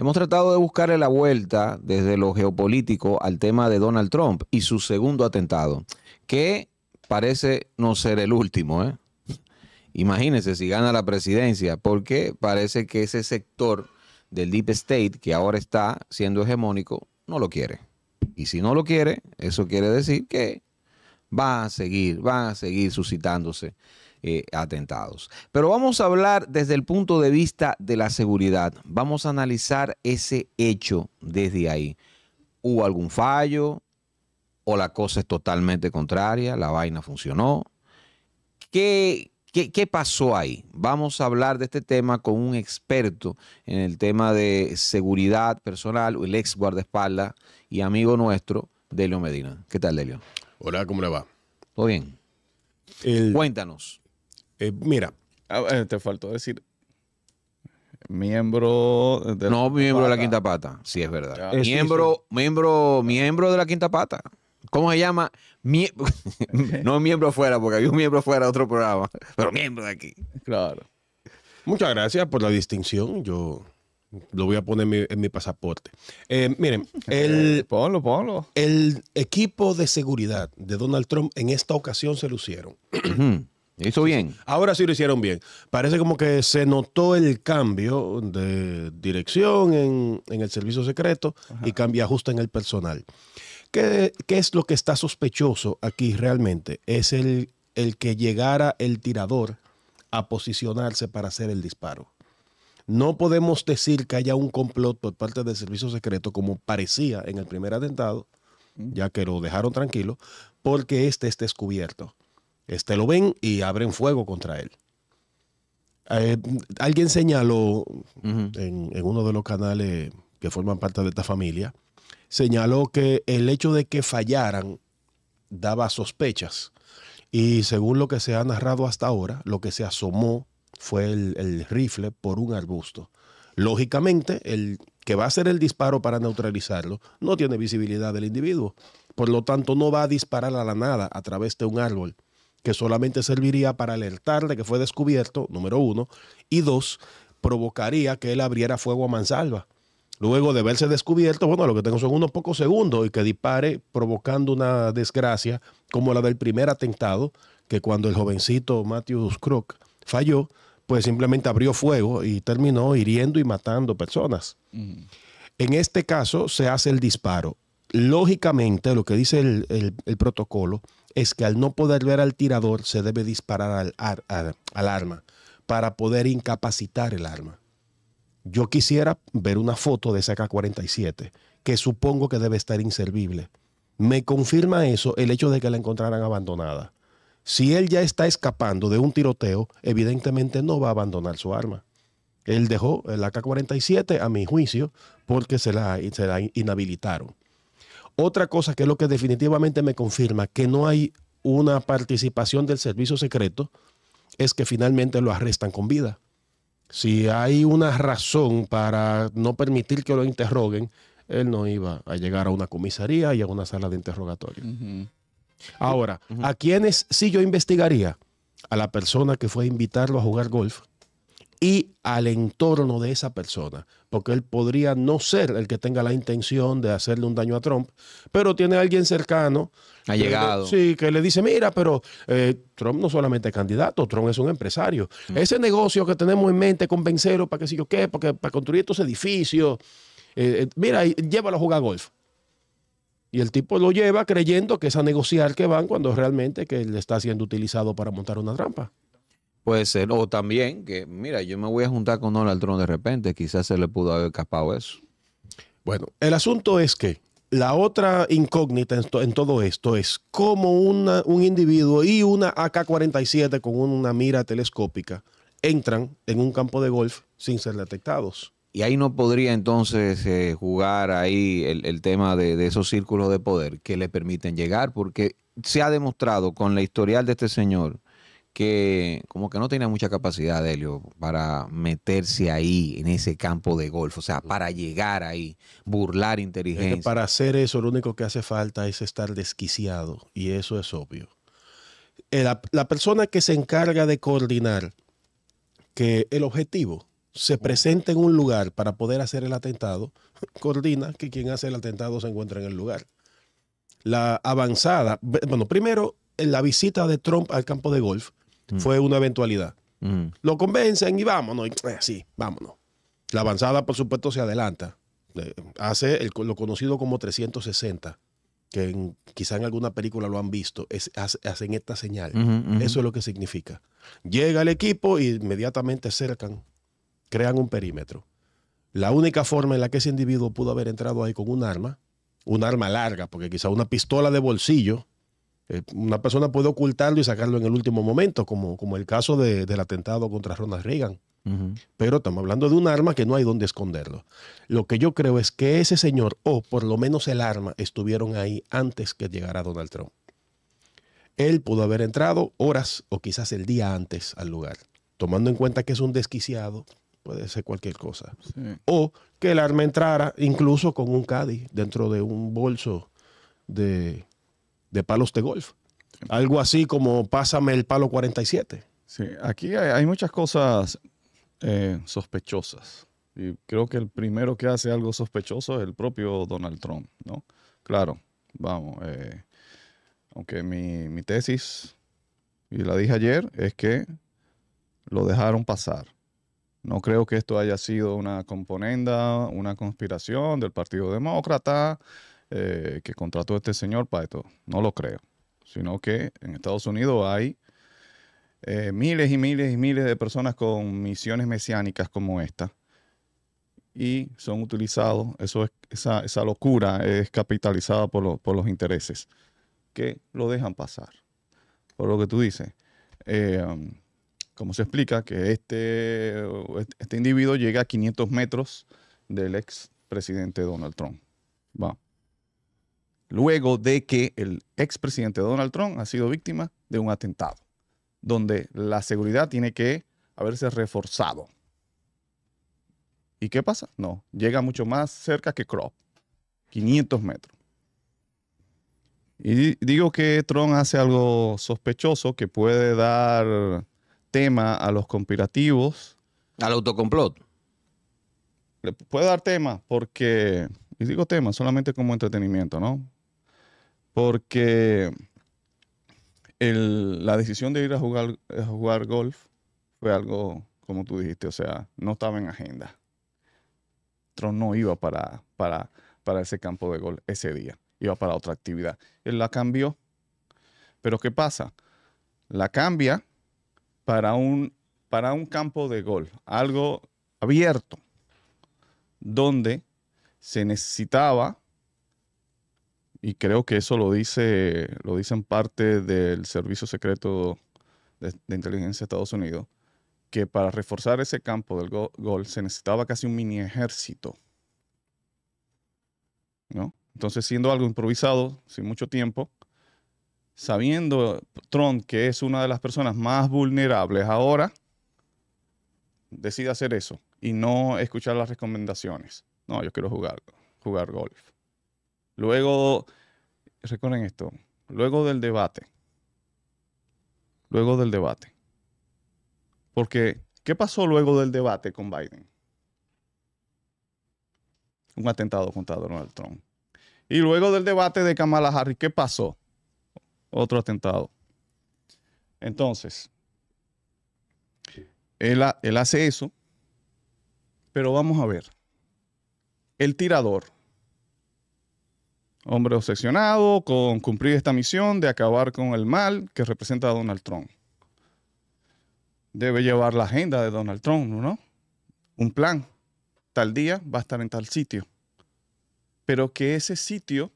Hemos tratado de buscarle la vuelta desde lo geopolítico al tema de Donald Trump y su segundo atentado, que parece no ser el último. ¿eh? Imagínense si gana la presidencia, porque parece que ese sector del Deep State, que ahora está siendo hegemónico, no lo quiere. Y si no lo quiere, eso quiere decir que va a seguir, va a seguir suscitándose eh, atentados. Pero vamos a hablar desde el punto de vista de la seguridad. Vamos a analizar ese hecho desde ahí. ¿Hubo algún fallo? ¿O la cosa es totalmente contraria? ¿La vaina funcionó? ¿Qué, qué, pasó ahí? Vamos a hablar de este tema con un experto en el tema de seguridad personal, el ex guardaespaldas y amigo nuestro, Delio Medina. ¿Qué tal, Delio? Hola, ¿cómo le va? ¿Todo bien? Cuéntanos. Eh, mira. Ah, eh, te faltó decir miembro de No, miembro de la quinta pata. Sí, es verdad. miembro, miembro, miembro de la quinta pata. ¿Cómo se llama? no miembro fuera, porque había un miembro fuera de otro programa, pero miembro de aquí. Claro. Muchas gracias por la distinción. Yo lo voy a poner en mi, pasaporte. Eh, miren, el, ponlo, ponlo. el equipo de seguridad de Donald Trump en esta ocasión se lucieron. Hizo bien. Ahora sí lo hicieron bien. Parece como que se notó el cambio de dirección en, el servicio secreto y cambia ajuste en el personal. ¿Qué, es lo que está sospechoso aquí realmente? Es el, el que llegara el tirador a posicionarse para hacer el disparo. No podemos decir que haya un complot por parte del servicio secreto como parecía en el primer atentado, ya que lo dejaron tranquilo, porque este es descubierto. Este lo ven y abren fuego contra él. Eh, alguien señaló en, uno de los canales que forman parte de esta familia, señaló que el hecho de que fallaran daba sospechas. Y según lo que se ha narrado hasta ahora, lo que se asomó fue el, el rifle por un arbusto. Lógicamente, el que va a hacer el disparo para neutralizarlo no tiene visibilidad del individuo. Por lo tanto, no va a disparar a la nada a través de un árbol que solamente serviría para alertar de que fue descubierto, número uno, y dos, provocaría que él abriera fuego a mansalva. Luego de verse descubierto, bueno, lo que tengo son unos pocos segundos y que dispare provocando una desgracia como la del primer atentado, que cuando el jovencito Matthew Crook falló, pues simplemente abrió fuego y terminó hiriendo y matando personas. En este caso se hace el disparo. Lógicamente, lo que dice el protocolo es que al no poder ver al tirador se debe disparar al, arma para poder incapacitar el arma. Yo quisiera ver una foto de esa K-47, que supongo que debe estar inservible. Me confirma eso el hecho de que la encontraran abandonada. Si él ya está escapando de un tiroteo, evidentemente no va a abandonar su arma. Él dejó la AK-47, a mi juicio, porque se la, se la inhabilitaron. Otra cosa que es lo que definitivamente me confirma que no hay una participación del servicio secreto es que finalmente lo arrestan con vida. Si hay una razón para no permitir que lo interroguen, él no iba a llegar a una comisaría y a una sala de interrogatorio. Ahora, ¿a quiénes sí yo investigaría? A la persona que fue a invitarlo a jugar golf y al entorno de esa persona, porque él podría no ser el que tenga la intención de hacerle un daño a Trump, pero tiene a alguien cercano. Ha llegado. sí, que le dice, mira, pero eh, Trump no solamente es candidato, Trump es un empresario. Mm. Ese negocio que tenemos en mente, convencerlo para que si yo qué, porque para construir estos edificios, eh, eh, mira, llévalo a jugar golf. Y el tipo lo lleva creyendo que es a negociar que van cuando realmente que él está siendo utilizado para montar una trampa. Puede ser. O también que, mira, yo me voy a juntar con Donald Trump de repente, quizás se le pudo haber escapado eso. Bueno, el asunto es que la otra incógnita en, todo esto es cómo un individuo y una AK-47 con una mira telescópica entran en un campo de golf sin ser detectados. Y ahí no podría entonces eh, jugar ahí el, tema de, de, esos círculos de poder que le permiten llegar, porque se ha demostrado con la historial de este señor que como que no tenía mucha capacidad, Helio, para meterse ahí en ese campo de golf, o sea, para llegar ahí, burlar inteligencia. para hacer eso, lo único que hace falta es estar desquiciado, y eso es obvio. Eh, la, la persona que se encarga de coordinar que el objetivo se presenta en un lugar para poder hacer el atentado, coordina que quien hace el atentado se encuentra en el lugar. La avanzada, bueno, primero, la visita de Trump al campo de golf fue una eventualidad. Mm. Lo convencen y vámonos. y, eh, sí, vámonos. La avanzada, por supuesto, se adelanta. Eh, hace el- lo conocido como 360, que en- quizá en alguna película lo han visto. Es, hace- hacen esta señal. Eso es lo que significa. Llega el equipo y inmediatamente cercan, crean un perímetro. La única forma en la que ese individuo pudo haber entrado ahí con un arma, un arma larga, porque quizá una pistola de bolsillo, eh, una persona puede ocultarlo y sacarlo en el último momento, como, como el caso de- del atentado contra Ronald Reagan. Pero estamos hablando de un arma que no hay donde esconderlo. Lo que yo creo es que ese señor, o por lo menos el arma, estuvieron ahí antes que llegara Donald Trump. Él pudo haber entrado horas o quizás el día antes al lugar. Tomando en cuenta que es un desquiciado, puede ser cualquier cosa. Sí. O que el arma entrara incluso con un caddy dentro de un bolso de, de palos de golf. Algo así como pásame el palo 47. Sí, aquí hay, hay muchas cosas eh, sospechosas. Y creo que el primero que hace algo sospechoso es el propio Donald Trump, ¿no? Claro, vamos. eh, aunque mi, mi tesis, y la dije ayer, es que lo dejaron pasar. No creo que esto haya sido una componenda, una conspiración del Partido Demócrata eh, que contrató este señor para esto. No lo creo. Sino que en Estados Unidos hay eh, miles y miles y miles de personas con misiones mesiánicas como esta. Y son utilizados, eso es, esa, esa locura es capitalizada por, lo- por los intereses que lo dejan pasar. Por lo que tú dices, eh, um, ¿cómo se explica que este, este individuo llega a 500 metros del ex presidente Donald Trump? Va. Luego de que el expresidente Donald Trump ha sido víctima de un atentado donde la seguridad tiene que haberse reforzado. ¿Y qué pasa? No, llega mucho más cerca que Crop, 500 metros. Y di- digo que Trump hace algo sospechoso que puede dar tema a los conspirativos. Al autocomplot. Le puede dar tema porque, y digo tema solamente como entretenimiento, ¿no? Porque la decisión de ir a jugar, golf fue algo, como tú dijiste, o sea, no estaba en agenda. Trump no iba para, ese campo de golf ese día, iba para otra actividad. Él la cambió. Pero ¿qué pasa? La cambia para un campo de golf, algo abierto, donde se necesitaba y creo que eso lo dice, lo dicen parte del Servicio Secreto de, Inteligencia de Estados Unidos, que para reforzar ese campo del go- gol se necesitaba casi un mini ejército. ¿No? Entonces, siendo algo improvisado, sin mucho tiempo, sabiendo Trump que es una de las personas más vulnerables ahora, decide hacer eso y no escuchar las recomendaciones. No, yo quiero jugar, jugar golf. Luego, recuerden esto, luego del debate, luego del debate. Porque, ¿qué pasó luego del debate con Biden? Un atentado contra Donald Trump. Y luego del debate de Kamala Harris, ¿qué pasó? Otro atentado. Entonces, él, él hace eso, pero vamos a ver. El tirador, hombre obsesionado con cumplir esta misión de acabar con el mal que representa a Donald Trump. Debe llevar la agenda de Donald Trump, ¿no? Un plan. Tal día va a estar en tal sitio. Pero que ese sitio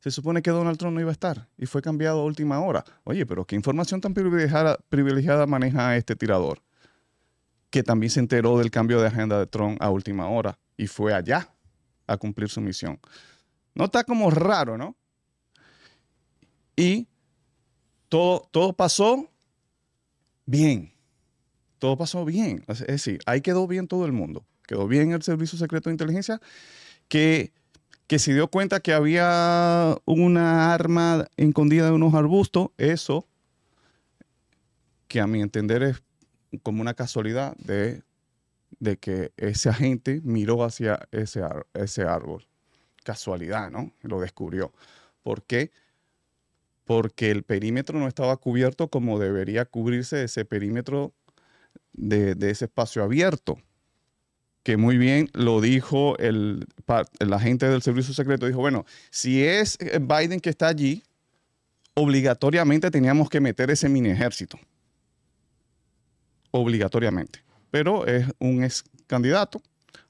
se supone que Donald Trump no iba a estar y fue cambiado a última hora. Oye, pero ¿qué información tan privilegiada, privilegiada maneja este tirador? Que también se enteró del cambio de agenda de Trump a última hora y fue allá a cumplir su misión. No está como raro, ¿no? Y todo, todo pasó bien. Todo pasó bien. Es decir, ahí quedó bien todo el mundo. Quedó bien el Servicio Secreto de Inteligencia que, que se dio cuenta que había una arma escondida en unos arbustos. Eso, que a mi entender es como una casualidad de, de que ese agente miró hacia ese, ese árbol. Casualidad, ¿no? Lo descubrió. ¿Por qué? Porque el perímetro no estaba cubierto como debería cubrirse ese perímetro de, ese espacio abierto. Que muy bien lo dijo el, el agente del servicio secreto. Dijo, bueno, si es eh, Biden que está allí, obligatoriamente teníamos que meter ese mini ejército. Obligatoriamente. Pero es un ex candidato,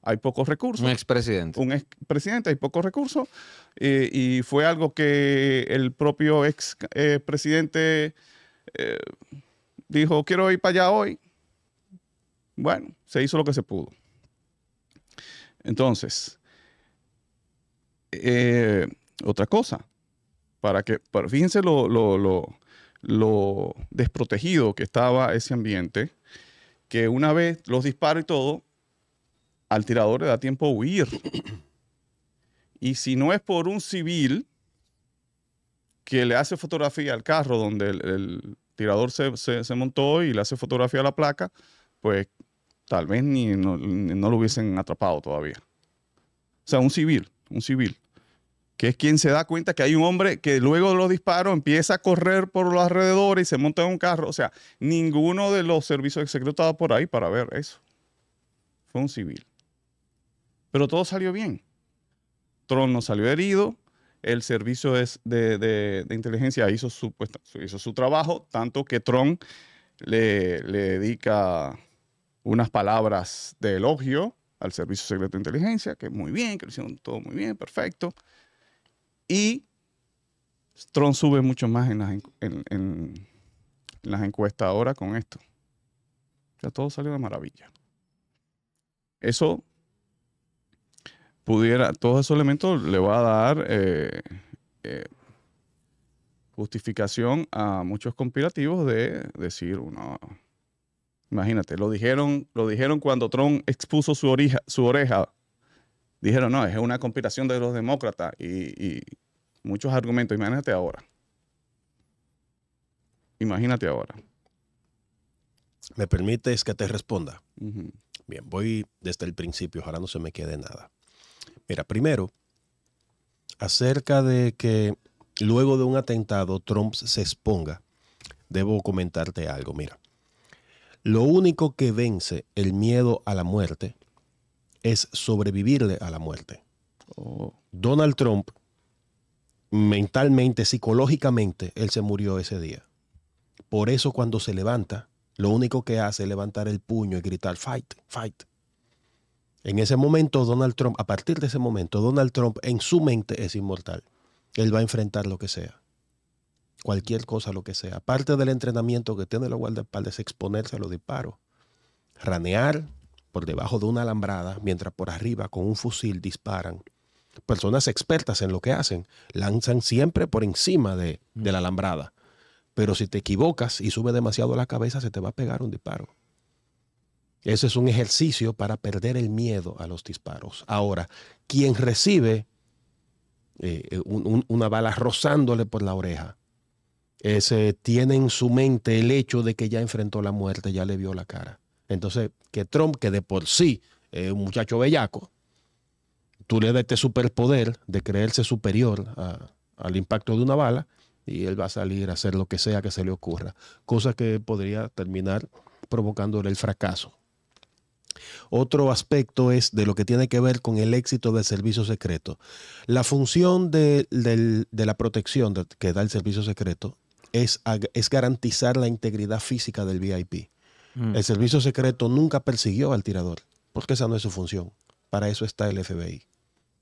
hay pocos recursos. Un expresidente. Un ex presidente, hay pocos recursos. eh, y fue algo que el propio ex eh, presidente eh, dijo, quiero ir para allá hoy. Bueno, se hizo lo que se pudo. Entonces, eh, otra cosa, para que, para, fíjense lo, lo- lo- lo desprotegido que estaba ese ambiente, que una vez los disparos y todo, al tirador le da tiempo a huir. Y si no es por un civil que le hace fotografía al carro donde el, tirador se, montó y le hace fotografía a la placa, pues tal vez ni no, no lo hubiesen atrapado todavía. O sea, un civil, un civil, que es quien se da cuenta que hay un hombre que luego de los disparos empieza a correr por los alrededores y se monta en un carro. O sea, ninguno de los servicios secretos estaba por ahí para ver eso. Fue un civil. Pero todo salió bien. Tron no salió herido. El servicio de, de- inteligencia hizo su, pues, hizo su trabajo, tanto que Tron le, le dedica unas palabras de elogio al Servicio Secreto de Inteligencia, que muy bien, que lo hicieron todo muy bien, perfecto. Y Tron sube mucho más en las, en- en las encuestas ahora con esto. Ya todo salió de maravilla. Eso pudiera, todos esos elementos le va a dar eh, eh, justificación a muchos conspirativos de decir, no, imagínate, lo dijeron, lo dijeron cuando Trump expuso su, orija- su oreja. Dijeron, no, es una conspiración de los demócratas y, y muchos argumentos. Imagínate ahora. Imagínate ahora. ¿Me permites que te responda? Bien, voy desde el principio, ojalá no se me quede nada. Mira, primero, acerca de que luego de un atentado Trump se exponga, debo comentarte algo. Mira, lo único que vence el miedo a la muerte es sobrevivirle a la muerte. Oh, Donald Trump, mentalmente, psicológicamente, él se murió ese día. Por eso cuando se levanta, lo único que hace es levantar el puño y gritar, fight, fight. En ese momento, Donald Trump, a partir de ese momento, Donald Trump en su mente es inmortal. Él va a enfrentar lo que sea. Cualquier cosa, lo que sea. Aparte del entrenamiento que tiene la guardaespaldas, es exponerse a los disparos. Ranear por debajo de una alambrada, mientras por arriba con un fusil disparan. Personas expertas en lo que hacen lanzan siempre por encima de, de la alambrada. Pero si te equivocas y sube demasiado la cabeza, se te va a pegar un disparo. Ese es un ejercicio para perder el miedo a los disparos. Ahora, quien recibe eh, un- una bala rozándole por la oreja, ese tiene en su mente el hecho de que ya enfrentó la muerte, ya le vio la cara. Entonces, que Trump, que de por sí es un muchacho bellaco, tú le das este superpoder de creerse superior al impacto de una bala y él va a salir a hacer lo que sea que se le ocurra, cosa que podría terminar provocándole el fracaso. Otro aspecto es de lo que tiene que ver con el éxito del servicio secreto. La función de, la protección que da el servicio secreto es garantizar la integridad física del VIP. Mm. El servicio secreto nunca persiguió al tirador, porque esa no es su función. Para eso está el FBI.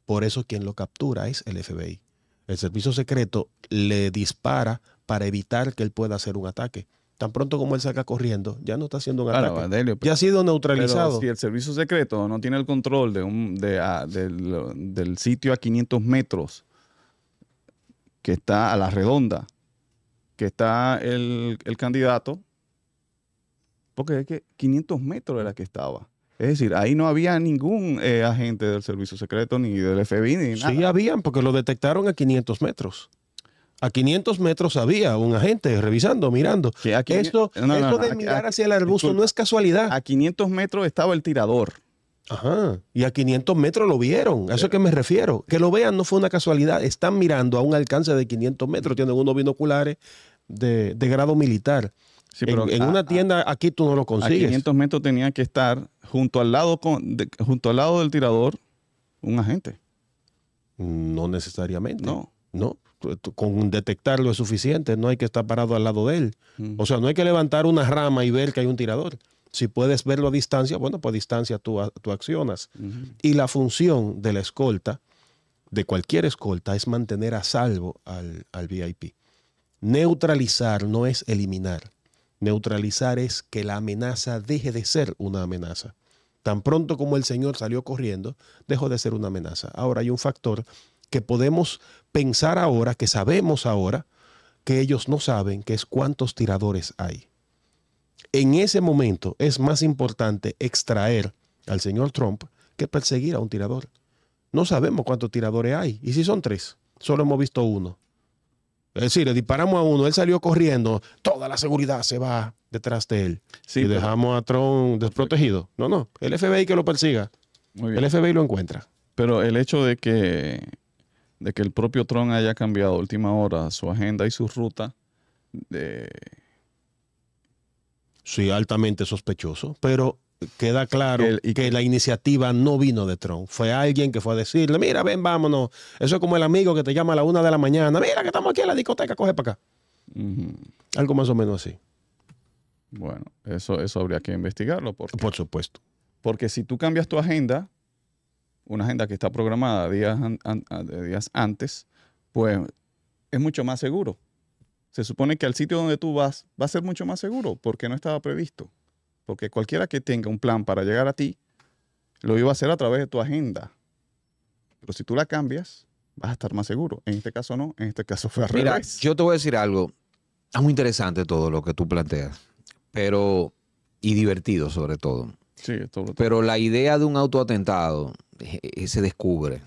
Por eso quien lo captura es el FBI. El servicio secreto le dispara para evitar que él pueda hacer un ataque. Tan pronto como él salga corriendo, ya no está haciendo un Claro, ataque. Adelio, Ya ha sido neutralizado. si el servicio secreto no tiene el control de un, de, ah, del, del sitio a 500 metros, que está a la redonda, que está el, el candidato, porque es que 500 metros era que estaba. Es decir, ahí no había ningún eh, agente del servicio secreto, ni del FBI, ni nada. Sí, habían, porque lo detectaron a 500 metros. A 500 metros había un agente revisando, mirando. A 500 Esto, no, de a- mirar a- hacia el arbusto no es casualidad. A 500 metros estaba el tirador. Ajá. Y a 500 metros lo vieron. A eso es que me refiero. Que lo vean no fue una casualidad. Están mirando a un alcance de 500 metros. Tienen unos binoculares de, de grado militar. Sí, pero en a- una a- tienda aquí tú no lo A consigues. 500 metros tenía que estar junto al lado, con- de- junto al lado del tirador un agente. No necesariamente. No. No. Con detectarlo es suficiente. No hay que estar parado al lado de él. Mm. O sea, no hay que levantar una rama y ver que hay un tirador. Si puedes verlo a distancia, bueno, pues a distancia tú, tú accionas. Y la función de la escolta, de cualquier escolta, es mantener a salvo al, al VIP. Neutralizar no es eliminar. Neutralizar es que la amenaza deje de ser una amenaza. Tan pronto como el Señor salió corriendo, dejó de ser una amenaza. Ahora hay un factor que podemos pensar ahora, que sabemos ahora, que ellos no saben, que es cuántos tiradores hay. En ese momento es más importante extraer al señor Trump que perseguir a un tirador. No sabemos cuántos tiradores hay. ¿Y si son tres? Solo hemos visto uno. Es decir, le disparamos a uno, él salió corriendo, toda la seguridad se va detrás de él. Sí, y pero- dejamos a Trump desprotegido. No, no, el FBI que lo persiga. Muy bien. El FBI lo encuentra. Pero el hecho de que, de que el propio Trump haya cambiado a última hora su agenda y su ruta, de, Sí, altamente sospechoso, pero queda claro El- y que que- la iniciativa no vino de Trump. Fue alguien que fue a decirle, mira, ven, vámonos. Eso es como el amigo que te llama a la una de la mañana. Mira, que estamos aquí en la discoteca, coge para acá. Algo más o menos así, bueno, eso, eso habría que investigarlo. Porque, por supuesto. porque si tú cambias tu agenda, una agenda que está programada días, an- an- días antes, pues es mucho más seguro. Se supone que al sitio donde tú vas va a ser mucho más seguro porque no estaba previsto. Porque cualquiera que tenga un plan para llegar a ti, lo iba a hacer a través de tu agenda. Pero si tú la cambias, vas a estar más seguro. En este caso no, en este caso fue al Mira, revés. yo te voy a decir algo. Es muy interesante todo lo que tú planteas, pero y divertido sobre todo. Sí, esto lo- Pero la idea de un autoatentado se descubre.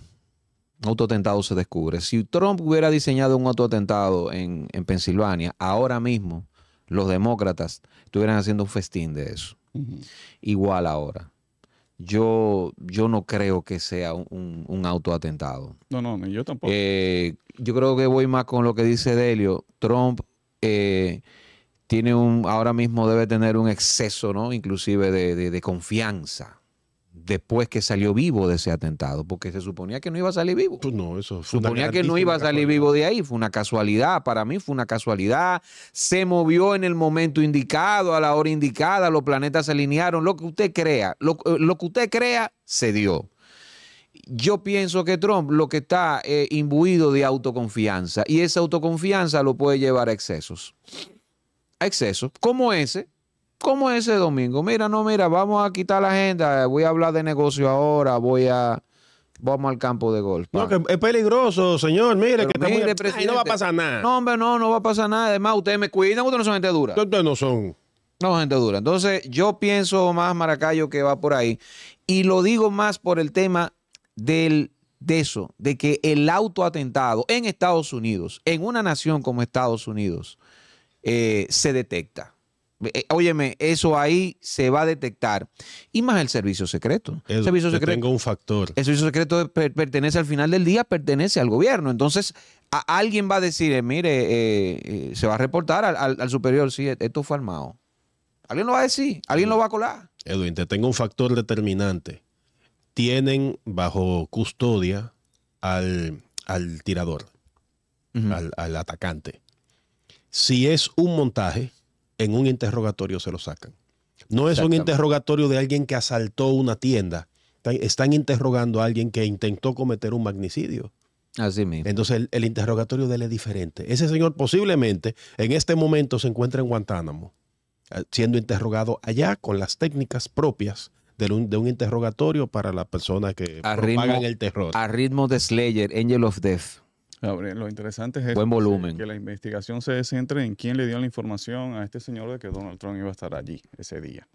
Un autoatentado se descubre. Si Trump hubiera diseñado un autoatentado en, en Pensilvania, ahora mismo los demócratas estuvieran haciendo un festín de eso. Igual ahora. Yo, yo no creo que sea un, un- un autoatentado. No, no, ni yo tampoco. Eh, yo creo que voy más con lo que dice Delio. Trump eh, tiene un, ahora mismo debe tener un exceso, ¿no? Inclusive de, de- de confianza después que salió vivo de ese atentado, porque se suponía que no iba a salir vivo. Pues no, eso fue Suponía que no iba a salir vivo de ahí, fue una casualidad, para mí fue una casualidad, se movió en el momento indicado, a la hora indicada, los planetas se alinearon, lo que usted crea, lo, eh, lo que usted crea, se dio. Yo pienso que Trump lo que está eh, imbuido de autoconfianza y esa autoconfianza lo puede llevar a excesos. A excesos, como ese, como ese domingo. Mira, no, mira, vamos a quitar la agenda, voy a hablar de negocio ahora, voy a, vamos al campo de golf. No, que es peligroso, señor. Mire, Pero que muy- mire, Ay, no va a pasar nada. No, hombre, no, no va a pasar nada. Además, ustedes me cuidan, ustedes no son gente dura. Ustedes no son. No, gente dura. Entonces, yo pienso más, Maracayo, que va por ahí. Y lo digo más por el tema del, de eso, de que el autoatentado en Estados Unidos, en una nación como Estados Unidos, eh, se detecta. Eh, óyeme, eso ahí se va a detectar. Y más el servicio secreto. El servicio secreto. tengo un factor. El servicio secreto per- pertenece al final del día, pertenece al gobierno. Entonces, a- alguien va a decir, eh, mire, eh, eh, se va a reportar al, al- al superior, sí, esto fue armado. Alguien lo va a decir, alguien lo va a colar. Edwin, te tengo un factor determinante. Tienen bajo custodia al, al tirador, al, al atacante. Si es un montaje, en un interrogatorio se lo sacan. No es un interrogatorio de alguien que asaltó una tienda. Están, interrogando a alguien que intentó cometer un magnicidio. Así mismo. Entonces el, el interrogatorio de él es diferente. Ese señor posiblemente en este momento se encuentra en Guantánamo, eh, siendo interrogado allá con las técnicas propias de un, de un interrogatorio para las personas que A propagan ritmo- el terror. A ritmo de Slayer, Angel of Death. Lo interesante es Buen eso, volumen. que la investigación se centre en quién le dio la información a este señor de que Donald Trump iba a estar allí ese día.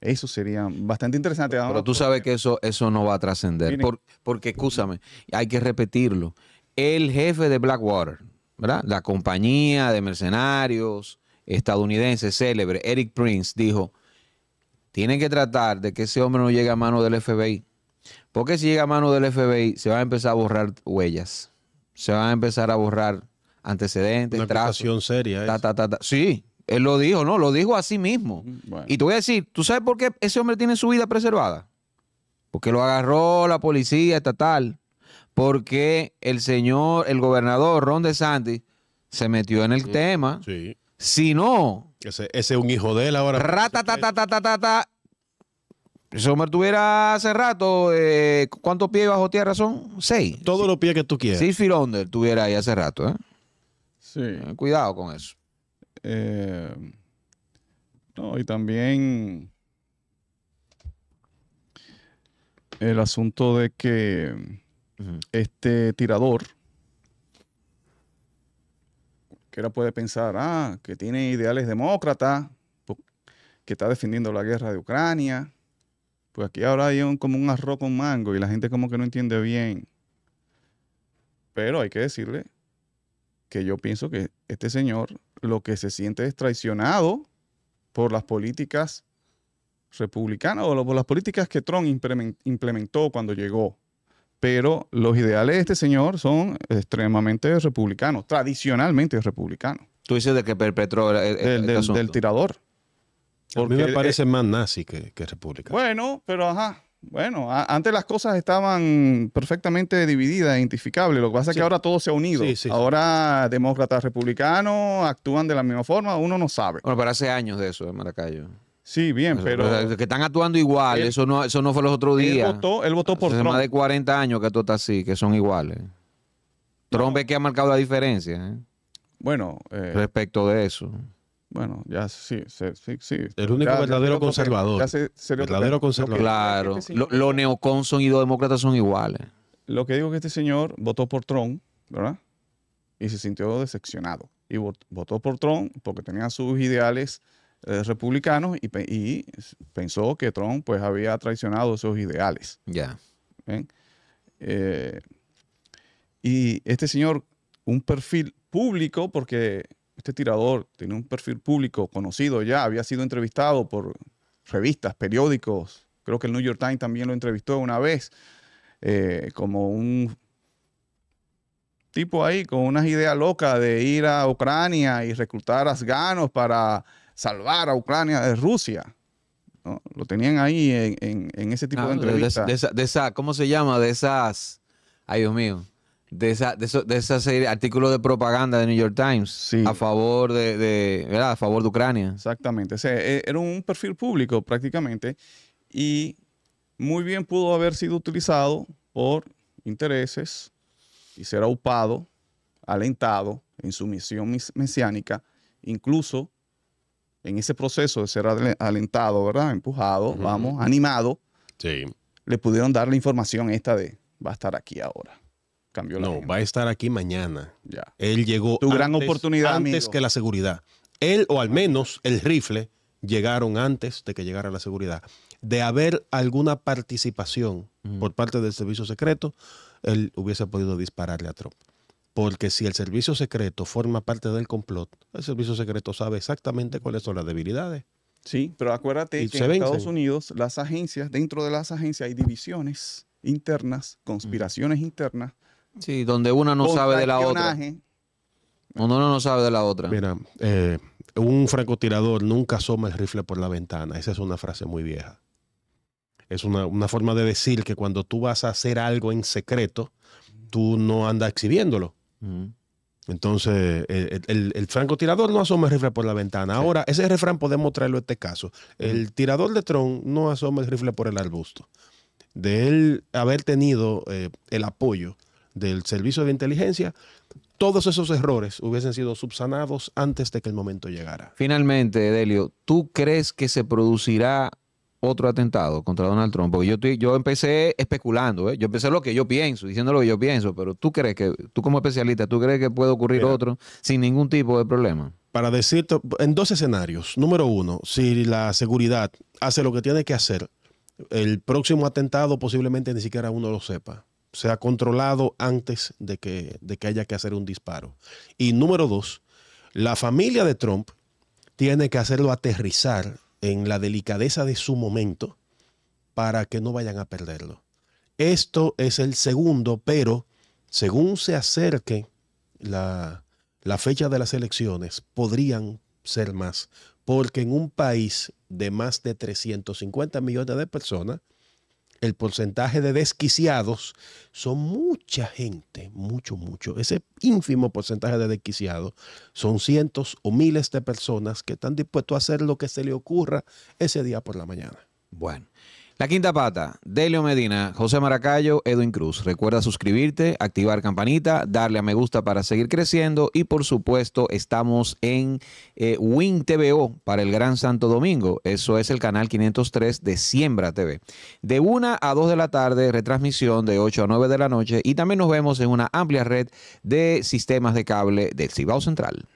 Eso sería bastante interesante. Pero tú sabes que eso, eso no va a trascender. Por- porque, escúchame, hay que repetirlo. El jefe de Blackwater, ¿verdad? La compañía de mercenarios estadounidense célebre, Eric Prince, dijo, tienen que tratar de que ese hombre no llegue a mano del FBI. Porque si llega a mano del FBI, se van a empezar a borrar huellas. Se van a empezar a borrar antecedentes, Una trazos. acusación seria. Ta, ta, ta, ta. Sí, él lo dijo, ¿no? Lo dijo así mismo. Bueno. Y te voy a decir, ¿tú sabes por qué ese hombre tiene su vida preservada? Porque lo agarró la policía estatal. Porque el señor, el gobernador Ron DeSantis, se metió en el tema. Sí. Si no, Ese, ese es un hijo de él ahora. rata, ta, ta, ta, ta, ta, ta, ese hombre tuviera hace rato, eh, ¿cuántos pies bajo tierra son? Seis. Todos los pies que tú quieras. Six feet under tuviera ahí hace rato, ¿eh? Sí. Eh, Cuidado con eso. Eh, no, y también el asunto de que este tirador, que era puede pensar, ah, que tiene ideales demócratas, que está defendiendo la guerra de Ucrania, pues aquí ahora hay un- como un arroz con mango y la gente como que no entiende bien. Pero hay que decirle que yo pienso que este señor lo que se siente es traicionado por las políticas republicanas o por las políticas que Trump implemen- implementó cuando llegó. Pero los ideales de este señor son extremadamente republicanos, tradicionalmente republicanos, Tú dices de que perpetró el- el- del, del- asunto. del tirador. A mí Porque, me eh, parece más nazi que, que republicano. Bueno, pero ajá. Bueno, a- antes las cosas estaban perfectamente divididas, identificables. Lo que pasa es Sí. que ahora todo se ha unido. Sí, sí, sí. ahora demócratas, republicanos actúan de la misma forma. Uno no sabe. Bueno, pero hace años de eso, en Maracayo. Sí, bien, Eso, pero o sea, que están actuando igual, él- eso no, eso no fue los otros él días. votó, él votó por Hace Trump. más de 40 años que esto está así, que son iguales. Trump es que ha marcado la diferencia ¿eh? Bueno, eh, respecto de eso. Bueno, ya sí, sí, sí. sí. El único Ya- verdadero conservador. ya se- Verdadero conservador. Lo Claro, este lo- señor- los neocons son y los demócratas son iguales. Lo que digo es que este señor votó por Trump, ¿verdad? Y se sintió decepcionado. Y vot- votó por Trump porque tenía sus ideales eh, republicanos y, pe- y s- pensó que Trump pues había traicionado esos ideales. Ya. ¿ven? Eh, y este señor, un perfil público, porque este tirador tiene un perfil público conocido ya, había sido entrevistado por revistas, periódicos, creo que el New York Times también lo entrevistó una vez, eh, como un tipo ahí con unas ideas locas de ir a Ucrania y reclutar afganos para salvar a Ucrania de Rusia. ¿no? Lo tenían ahí en, en- en ese tipo Ah, de de- entrevistas. de esa- ¿cómo se llama? De esas, ay Dios mío, de esa, de, eso- de esa serie, artículos de propaganda de New York Times Sí. a favor de, de- ¿verdad? A favor de Ucrania. Exactamente. O sea, e- era un perfil público prácticamente y muy bien pudo haber sido utilizado por intereses y ser aupado, alentado en su misión mis- mesiánica, incluso en ese proceso de ser ale- alentado, ¿verdad? Empujado, Ujú. vamos, animado, Sí. le pudieron dar la información esta de va a estar aquí ahora. Cambió la No, agenda. va a estar aquí mañana. Ya. Él llegó Tu gran oportunidad, antes amigo. que la seguridad. Él, o al menos el rifle, llegaron antes de que llegara la seguridad. De haber alguna participación por parte del servicio secreto, él hubiese podido dispararle a Trump. Porque si el servicio secreto forma parte del complot, el servicio secreto sabe exactamente cuáles son las debilidades. Sí, pero acuérdate Y que en. Estados Unidos las agencias, dentro de las agencias hay divisiones internas, conspiraciones internas, Sí, donde una no sabe de la otra. Uno no sabe de la otra. Mira, eh, un francotirador nunca asoma el rifle por la ventana. Esa es una frase muy vieja. Es una, una forma de decir que cuando tú vas a hacer algo en secreto, tú no andas exhibiéndolo. Entonces, el, el- el francotirador no asoma el rifle por la ventana. Ahora, ese refrán podemos traerlo a este caso. El tirador de Tron no asoma el rifle por el arbusto. De él haber tenido eh, el apoyo del servicio de inteligencia, todos esos errores hubiesen sido subsanados antes de que el momento llegara. Finalmente, Delio, ¿tú crees que se producirá otro atentado contra Donald Trump? Porque yo, estoy- yo empecé especulando, ¿eh? yo empecé lo que yo pienso, diciendo lo que yo pienso, pero tú crees que, tú como especialista, ¿tú crees que puede ocurrir Mira. otro sin ningún tipo de problema? Para decirte, en dos escenarios. Número uno, si la seguridad hace lo que tiene que hacer, el próximo atentado posiblemente ni siquiera uno lo sepa. Sea controlado antes de que, de que haya que hacer un disparo. Y número dos, la familia de Trump tiene que hacerlo aterrizar en la delicadeza de su momento para que no vayan a perderlo. Esto es el segundo, pero según se acerque la, la fecha de las elecciones, podrían ser más, porque en un país de más de 350 millones de personas, el porcentaje de desquiciados son mucha gente, mucho, mucho. Ese ínfimo porcentaje de desquiciados son cientos o miles de personas que están dispuestos a hacer lo que se le ocurra ese día por la mañana. Bueno. La quinta pata, Delio Medina, José Maracayo, Edwin Cruz. Recuerda suscribirte, activar campanita, darle a me gusta para seguir creciendo y por supuesto estamos en eh, Win TVO para el Gran Santo Domingo. Eso es el canal 503 de Siembra TV. De 1 a 2 de la tarde, retransmisión de 8 a 9 de la noche y también nos vemos en una amplia red de sistemas de cable del Cibao Central.